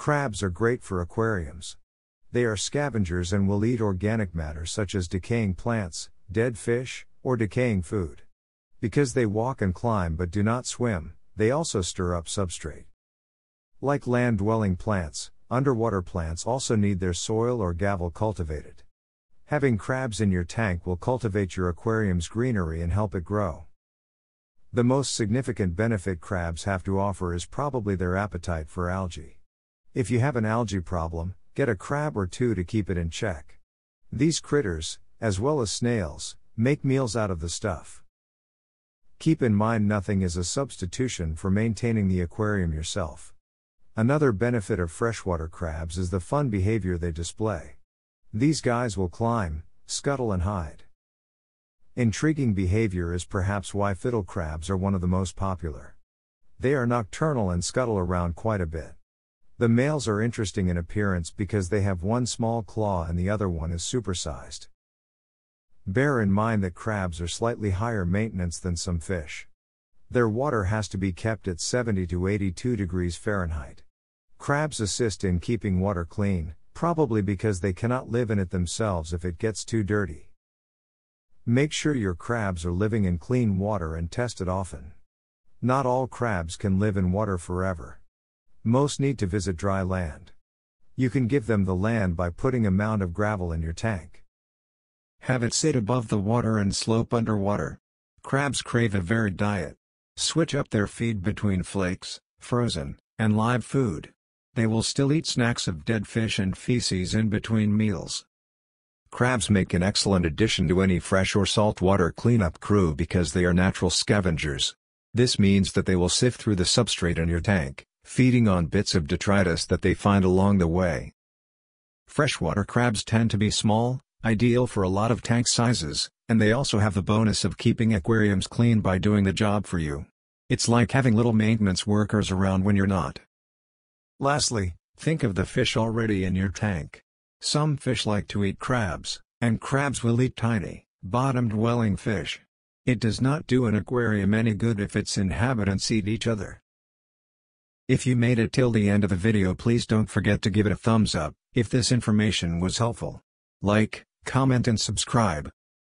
Crabs are great for aquariums. They are scavengers and will eat organic matter such as decaying plants, dead fish, or decaying food. Because they walk and climb but do not swim, they also stir up substrate. Like land dwelling plants, underwater plants also need their soil or gravel cultivated. Having crabs in your tank will cultivate your aquarium's greenery and help it grow. The most significant benefit crabs have to offer is probably their appetite for algae. If you have an algae problem, get a crab or two to keep it in check. These critters, as well as snails, make meals out of the stuff. Keep in mind nothing is a substitution for maintaining the aquarium yourself. Another benefit of freshwater crabs is the fun behavior they display. These guys will climb, scuttle, and hide. Intriguing behavior is perhaps why fiddler crabs are one of the most popular. They are nocturnal and scuttle around quite a bit. The males are interesting in appearance because they have one small claw and the other one is supersized. Bear in mind that crabs are slightly higher maintenance than some fish. Their water has to be kept at 70 to 82 degrees Fahrenheit. Crabs assist in keeping water clean, probably because they cannot live in it themselves if it gets too dirty. Make sure your crabs are living in clean water and test it often. Not all crabs can live in water forever. Most need to visit dry land. You can give them the land by putting a mound of gravel in your tank. Have it sit above the water and slope underwater. Crabs crave a varied diet. Switch up their feed between flakes, frozen, and live food. They will still eat snacks of dead fish and feces in between meals. Crabs make an excellent addition to any fresh or saltwater cleanup crew because they are natural scavengers. This means that they will sift through the substrate in your tank, feeding on bits of detritus that they find along the way. Freshwater crabs tend to be small, ideal for a lot of tank sizes, and they also have the bonus of keeping aquariums clean by doing the job for you. It's like having little maintenance workers around when you're not. Lastly, think of the fish already in your tank. Some fish like to eat crabs, and crabs will eat tiny, bottom-dwelling fish. It does not do an aquarium any good if its inhabitants eat each other. If you made it till the end of the video please don't forget to give it a thumbs up, if this information was helpful. Like, comment and subscribe.